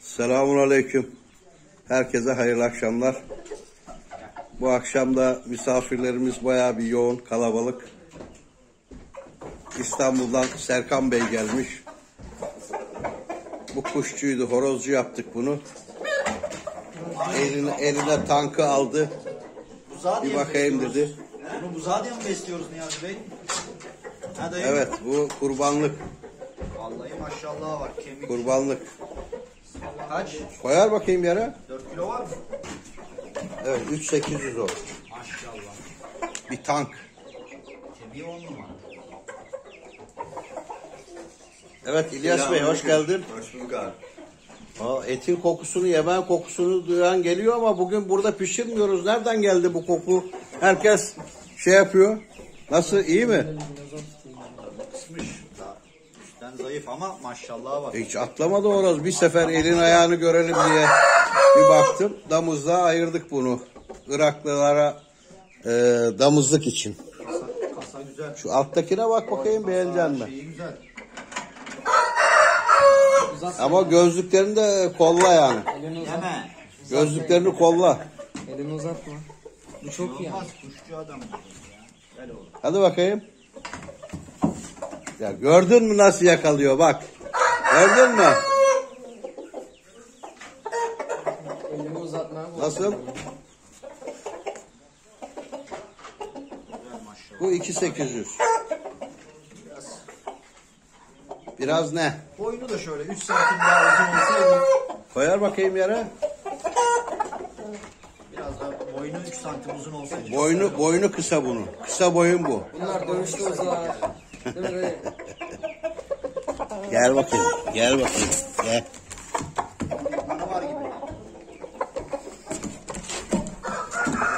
Selamun Aleyküm. Herkese hayırlı akşamlar. Bu akşam da misafirlerimiz bayağı bir yoğun, kalabalık. İstanbul'dan Serkan Bey gelmiş. Bu kuşçuydu, horozcu yaptık bunu. Eline, eline tankı aldı. Buzağı diye Bir mi bakayım besliyoruz? dedi. Bunu buzağı diye mi besliyoruz Niyazi Bey? Ha dayı? Evet, bu kurbanlık, Vallahi maşallah var. Kemik. kurbanlık. Kaç? Koyar bakayım yere. 4 kilo var mı? Evet, 3800 o. Maşallah. Bir tank. Kemiği 10 numara. Evet İlyas Bey hoş geldin. Hoş bulduk abi. Aa, etin kokusunu, yemen kokusunu duyan geliyor ama bugün burada pişirmiyoruz. Nereden geldi bu koku? Herkes şey yapıyor. Nasıl iyi mi? Zayıf ama maşallah var. Hiç atlamadı horoz. Bir sefer elin ayağını görelim diye bir baktım. Damızda ayırdık bunu. Iraklılara e, damızlık için. Kasa, kasa güzel. Şu alttakine bak bakayım beğeneceksin mi? Şeyi güzel. Ama gözlüklerini de kolla yani. Yeme. Gözlüklerini kolla. Elini uzatma. Bu çok iyi. Olmaz kuşçu adam. bu ya. Gel oğlum. Hadi bakayım. Ya gördün mü nasıl yakalıyor bak. Gördün mü? Elini uzatma. Nasıl? Bu 2800. Biraz ne? Boynu da şöyle 3 santim daha uzun olsaydı Koyar bakayım yere. biraz da boynu 3 santim uzun olsaydı. Boynu boynu kısa bunun. Kısa boyun bu. Bunlar dönüşte uzar. Değil? Gel bakayım. Gel bakayım. Gel.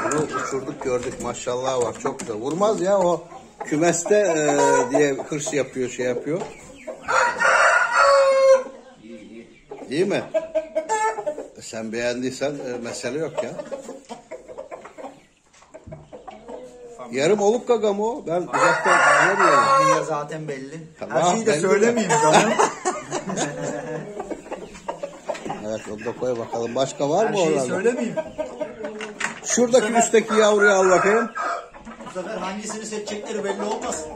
Bunu uçurduk gördük maşallah var çok güzel. Vurmaz ya o kümeste e, diye hırs yapıyor şey yapıyor. İyi mi? E, Sen beğendiysen e, mesele yok ya. Yarım oluk gaga mı o? Ben uzaktan? Niye zaten belli. Tamam, Her şeyi de söylemeyeyim canım. Evet onu da koy bakalım. Başka var Her mı şeyi oralarda? söylemeyeyim. Şuradaki üstteki yavruyu al bakayım. Bu sefer hangisini seçecekleri belli olmasın.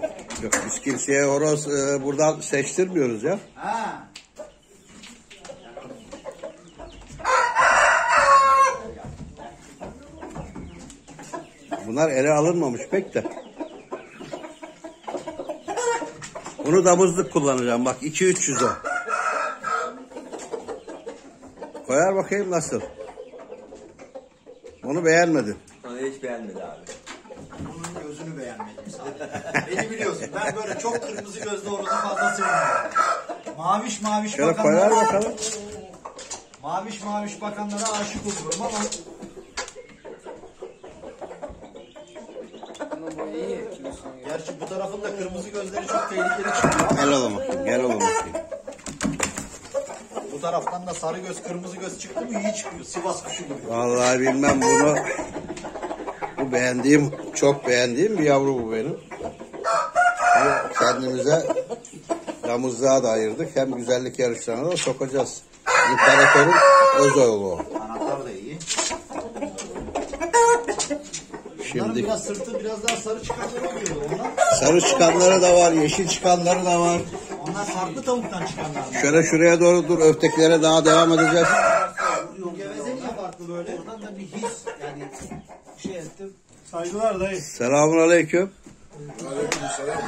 Yok biz kimseye horoz e, buradan seçtirmiyoruz ya. Ha. Bunlar ele alınmamış pek de. Bunu damızlık kullanacağım. Bak 2-300 o. Koyar bakayım nasıl. Onu beğenmedim. Onu hiç beğenmedi abi. Bunun gözünü beğenmedim sadece. Beni biliyorsun. Ben böyle çok kırmızı gözlü horozu fazla sevmiyorum. Maviş maviş Şöyle koyar bakanlara, bakalım. maviş maviş bakanlara aşık oluyorum ama Bunun boyu iyi. Kilosu iyi. Gerçi bu tarafın da kırmızı gözleri çok tehlikeli çıkıyor. Gel oğlum bakayım. Gel oğlum bakayım. Bu taraftan da sarı göz, kırmızı göz çıktı mı iyi çıkıyor. Sivas kuşu gibi. Vallahi bilmem bunu. Bu beğendiğim, çok beğendiğim bir yavru bu benim. Bunu kendimize damızlığa da ayırdık. Hem güzellik yarışlarına da sokacağız. İmparatorun öz oğlu o. Kanatlar da iyi. Şimdi biraz sırtı biraz daha sarı çıkanları. Onlar, sarı çıkanları da var, yeşil çıkanları da var. onlar farklı tavuktan çıkanlar. Şöyle şuraya doğru dur, öfteklere daha devam edeceğiz. Geveze niye farklı böyle? Oradan da bir his yani şey ettim. Saygılar dayı. Selamun aleyküm.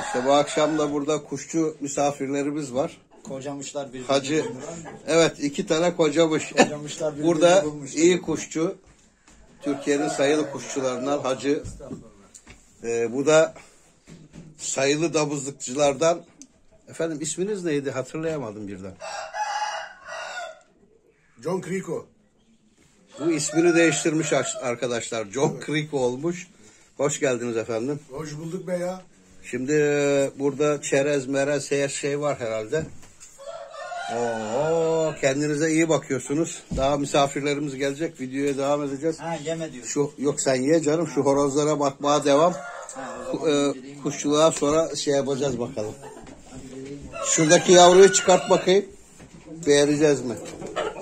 İşte bu akşam da burada kuşçu misafirlerimiz var. Kocamışlar birbirini Hacı, bulmuş. evet iki tane kocamış. Kocamışlar birbirini Burada bulmuş. iyi kuşçu, Türkiye'nin sayılı kuşçularından Hacı. Ee, bu da sayılı damızlıkçılardan. Efendim isminiz neydi hatırlayamadım birden. John Crico. Bu ismini değiştirmiş ar- arkadaşlar. John Creek olmuş. Hoş geldiniz efendim. Hoş bulduk be ya. Şimdi e, burada çerez merez her şey var herhalde. Oo, kendinize iyi bakıyorsunuz. Daha misafirlerimiz gelecek. Videoya devam edeceğiz. Ha yeme diyor. Şu yok sen ye canım. Şu horozlara bakmaya devam. Ha, Ku- e, kuşçuluğa sonra şey yapacağız bakalım. Şuradaki yavruyu çıkart bakayım. Beğeneceğiz mi?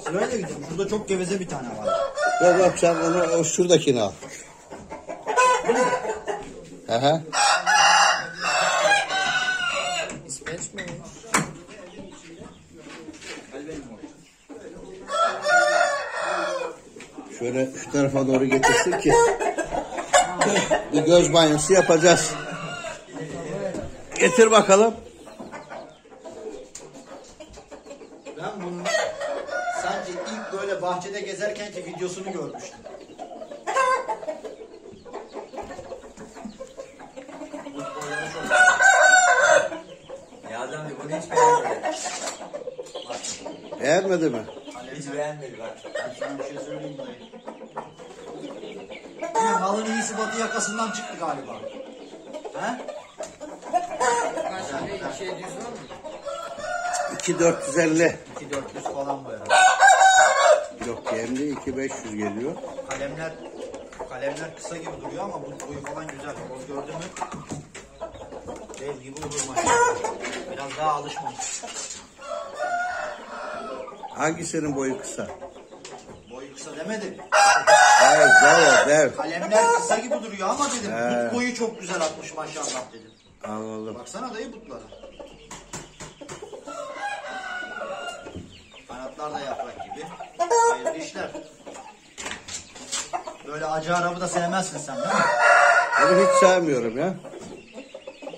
Sırayla gidelim. Şurada çok geveze bir tane var. Yok yok sen onu o şuradakini al. Aha. Şöyle şu tarafa doğru getirsin ki bir göz banyosu yapacağız. Getir bakalım. Ben bunun sence ilk böyle bahçede gezerken ki videosunu görmüştüm. Niyazi amca bunu hiç beğenmedi. Beğenmedi mi? Hiç beğenmedi bak. Ben sana bir şey söyleyeyim dayı. Yine malın iyisi batı yakasından çıktı galiba. He? Kaç lira? 2700 var mı? 2450. 2400 falan bu herhalde. Yok kendi 2500 geliyor. Kalemler kalemler kısa gibi duruyor ama bu boyu falan güzel. O gördün mü? Dev gibi olur maşallah. Biraz daha alışmamış. Hangisinin boyu kısa? Kısa demedim. Hayır dev dev. Kalemler kısa gibi duruyor ama dedim. He. But boyu çok güzel atmış maşallah dedim. Anladım. Baksana dayı butlara. Kanatlar da yaprak gibi. Hayırlı işler. Böyle acı arabı da sevmezsin sen değil mi? Bunu hiç sevmiyorum ya.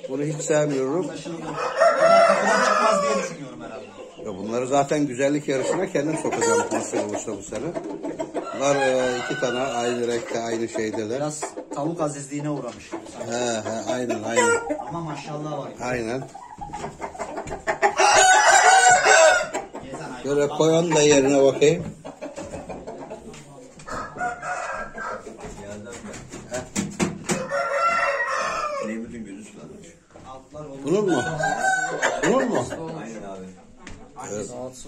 Bunu hiç sevmiyorum. Anlaşıldı. Bunlar kapıdan çıkmaz diye düşünüyorum herhalde. Bunları zaten güzellik yarışına kendim sokacağım nasıl olursa bu sene. Bunlar e, iki tane aynı renkte aynı şeydeler. Biraz tavuk azizliğine uğramış. He he aynen aynen. Ama maşallah var. Aynen. Şöyle koy onu da yerine bakayım. Niyazi amca. Benim bütün gözü sulanmış. Altlar olur. Bunun mu? Bunun mu? Aynen abi.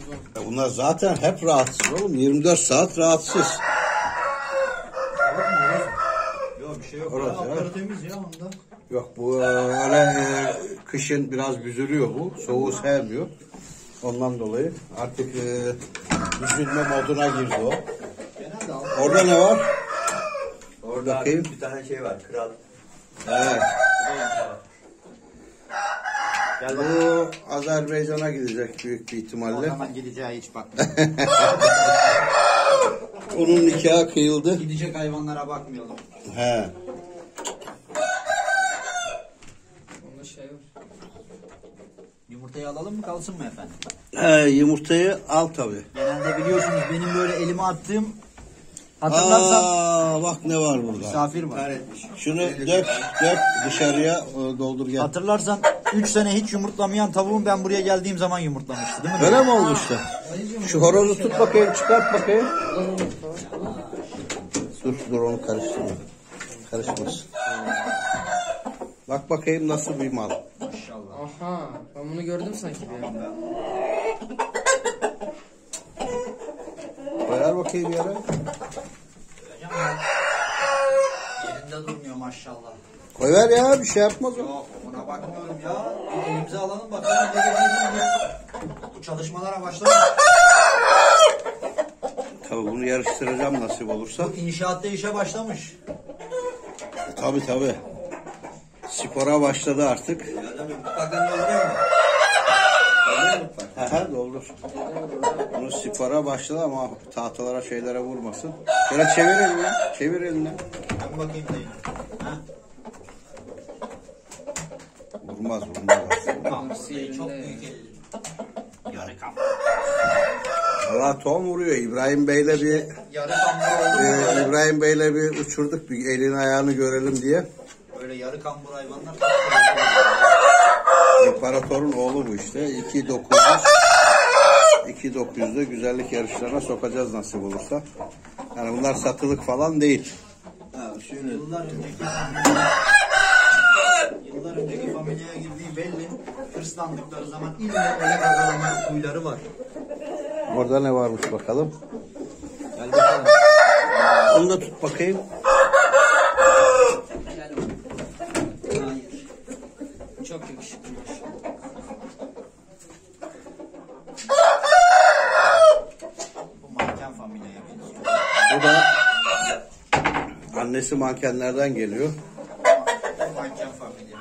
Rahatsız. Ya bunlar zaten hep rahatsız oğlum. 24 saat rahatsız. Yok bir şey yok. Orası, Altları ha? temiz ya onda. Yok bu e, öyle e, kışın biraz büzülüyor bu. Soğuğu sevmiyor. Ondan dolayı artık e, büzülme moduna girdi o. Genelde. Orada ne var? Orada Bakayım. bir tane şey var. Kral. Evet. Gel. Bu Azerbaycan'a gidecek büyük bir O ihtimalle. zaman gideceği hiç bakma. Onun nikahı kıyıldı. Gidecek hayvanlara bakmayalım. He. Onda şey var. Yumurtayı alalım mı kalsın mı efendim? He, yumurtayı al tabi. Genelde biliyorsunuz benim böyle elime attığım hatırlarsan Aa, bak ne var burada. misafir var. Şunu dök, dök dışarıya doldur gel. Hatırlarsan 3 sene hiç yumurtlamayan tavuğum ben buraya geldiğim zaman yumurtlamıştı değil mi? Öyle mi olmuştu? Şu horozu tut bakayım, çıkart bakayım. Dur, dur onu karıştırma. Karışmasın. Bak bakayım nasıl bir mal. Maşallah. Aha. Ben bunu gördüm sanki bir yerde. Koyar bakayım yere. Yerinde durmuyor maşallah. Koyver ya, bir şey yapmaz o. Yok ona bakmıyorum ya. Bir elimize alalım bakalım ne geliyor. Bu çalışmalara başladık. Tabii bunu yarıştıracağım nasip olursa. Bu inşaatta işe başlamış. Tabii tabii. Spora başladı artık. Niyazi amca mutfaktan dolduruyor mu? Mutfak? Aha doldur. Bunu spora başladı ama tahtalara şeylere vurmasın. Şöyle çevir elini. Çevir elini. Ben bakayım dayı. Ha? Vurmaz vurmaz. Hamsi çok büyük elli. Yarı kam. Valla Tom vuruyor. İbrahim Bey'le bir Yarı kambur e, İbrahim Bey'le bir uçurduk bir elini ayağını görelim diye. Böyle yarı kambur hayvanlar. İmparatorun oğlu bu işte. 2900 2900'de güzellik yarışlarına sokacağız nasip olursa. Yani bunlar satılık falan değil. Ha şunu. Yıllar önceki Yıllar önceki familyaya girdiği belli. Hırslandıkları zaman illa öyle gagalama huyları var. Orada ne varmış bakalım. Gel bakalım. Onu da tut bakayım. Hayır. Çok yakışıklı. Bu Annesi mankenlerden geliyor. Manken familya.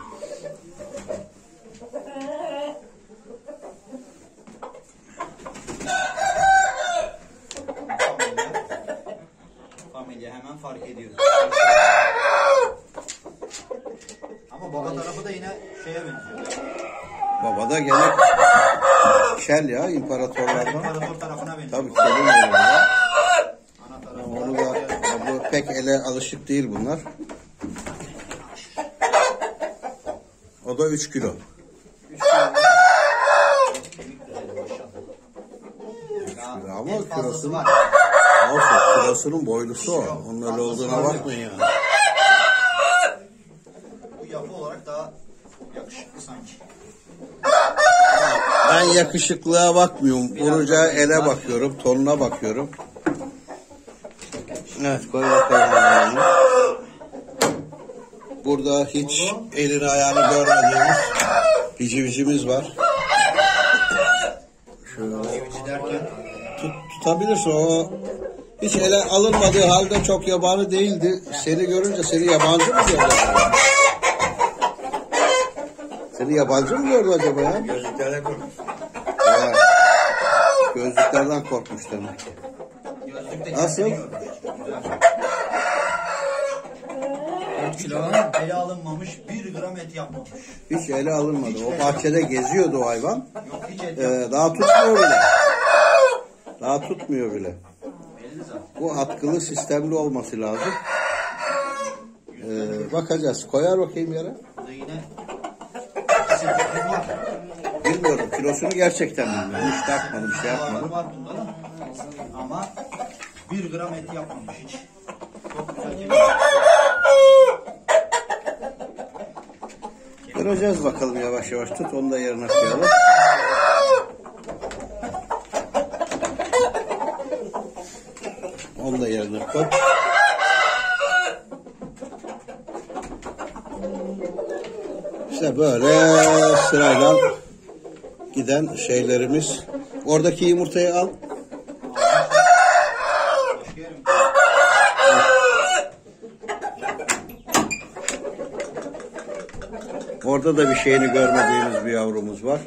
Familya. Hemen fark ediyor. Ama baba tarafı da yine şeye benziyor. Baba da gene kel ya imparatorlardan. İmparator tarafına benziyor. Tabii kelin ele alışık değil bunlar. O da 3 kilo. Ama en fazlası kilosu- var. Olsun kilosunun boylusu o. Onun öyle olduğuna bakmayın yani. Bu yapı olarak daha yakışıklı sanki. Ben yakışıklığa bakmıyorum. Vuracağı ele bakıyorum. Tonuna bakıyorum. Evet koy bakalım. ayağını. Burada hiç elini ayağını görmediğimiz hicivicimiz var. Şöyle tut, tutabilirsin o hiç ele alınmadığı halde çok yabancı değildi. Seni görünce seni yabancı mı gördü? Seni yabancı mı gördü acaba ya? Gözlüklerle korkmuş. Gözlüklerden korkmuş demek Nasıl? kendini görmüş. Güzel. 4 kilo? Ele alınmamış, bir gram et yapmamış. Hiç ele alınmadı. O bahçede geziyordu o hayvan. Yok hiç et Ee, daha tutmuyor bile. Daha tutmuyor bile. Bu atkılı sistemli olması lazım. Ee, bakacağız. Koyar bakayım yere. Yine. Bilmiyorum. Kilosunu gerçekten bilmiyorum. Hiç takmadım, şey yapmadım. var bunda da. Ama bir gram et yapmamış hiç. Çok güzel Göreceğiz bakalım yavaş yavaş. Tut onu da yerine koyalım. Onu da yerine koy. İşte böyle sırayla giden şeylerimiz. Oradaki yumurtayı al. Orada da bir şeyini görmediğimiz bir yavrumuz var.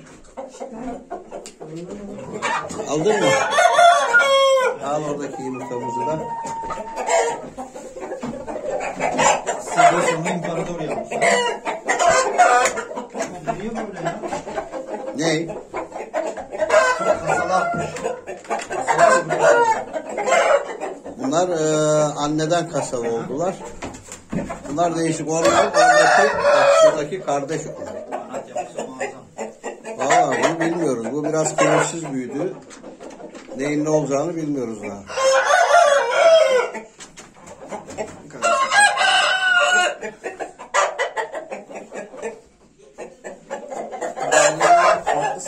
Aldın mı? Al oradaki yumurtamızı da. Sizde sonra imparator yapmış. Ama Niye böyle ya? Ne? Kasalı atmış. Bunlar e, anneden kasalı oldular. Bunlar değişik. Onlar oradaki, şuradaki kardeş. Muazzam. Valla bunu bilmiyoruz. Bu biraz kemursiz büyüdü. Neyin ne olacağını bilmiyoruz daha.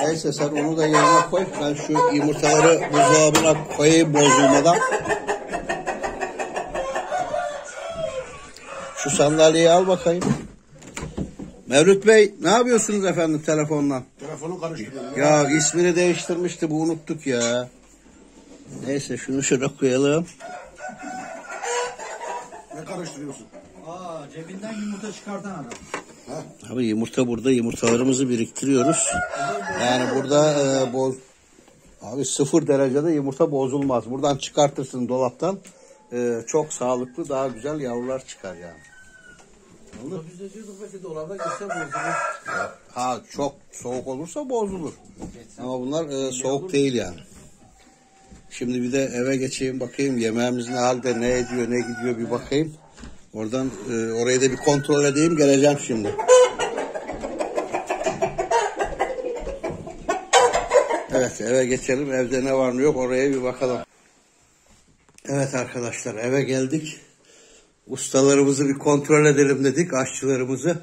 Neyse sen onu da yerine koy. Ben şu yumurtaları buzdolabına koyayım bozulmadan. Şu sandalyeyi al bakayım. Mevlüt Bey ne yapıyorsunuz efendim telefondan? Telefonu karıştırıyorum. Ya ismini değiştirmişti bu unuttuk ya. Neyse şunu şuraya koyalım. Ne karıştırıyorsun? Aa cebinden yumurta çıkartan adam. Abi yumurta burada yumurtalarımızı biriktiriyoruz. Yani burada e, boz abi sıfır derecede yumurta bozulmaz. Buradan çıkartırsın dolaptan. E, çok sağlıklı daha güzel yavrular çıkar yani. De diyorduk belki dolaba gitse bozulur. Ha çok soğuk olursa bozulur. Ama bunlar e, soğuk değil yani. Şimdi bir de eve geçeyim bakayım yemeğimiz ne halde ne ediyor ne gidiyor bir bakayım. Oradan e, orayı da bir kontrol edeyim geleceğim şimdi. Evet eve geçelim evde ne var ne yok oraya bir bakalım. Evet arkadaşlar eve geldik. Ustalarımızı bir kontrol edelim dedik aşçılarımızı.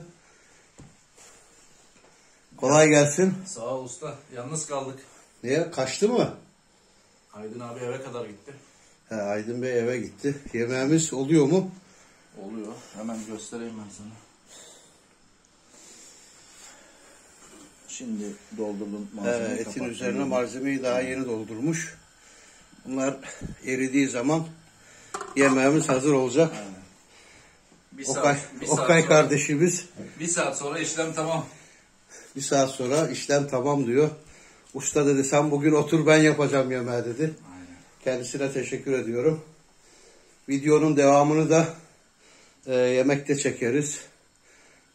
Kolay gelsin. Sağ ol usta. Yalnız kaldık. Niye? Kaçtı mı? Aydın abi eve kadar gitti. He, Aydın Bey eve gitti. Yemeğimiz oluyor mu? Oluyor. Hemen göstereyim ben sana. Şimdi doldurdum malzemeyi. etin kapattım. üzerine malzemeyi daha yeni doldurmuş. Bunlar eridiği zaman yemeğimiz hazır olacak. Bir saat, Okay, bir saat Okay sonra- kardeşimiz Bir saat sonra işlem tamam. bir saat sonra işlem tamam diyor. Usta dedi sen bugün otur ben yapacağım yemeği dedi. Kendisine teşekkür ediyorum. Videonun devamını da e, yemekte çekeriz.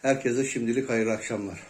Herkese şimdilik hayırlı akşamlar.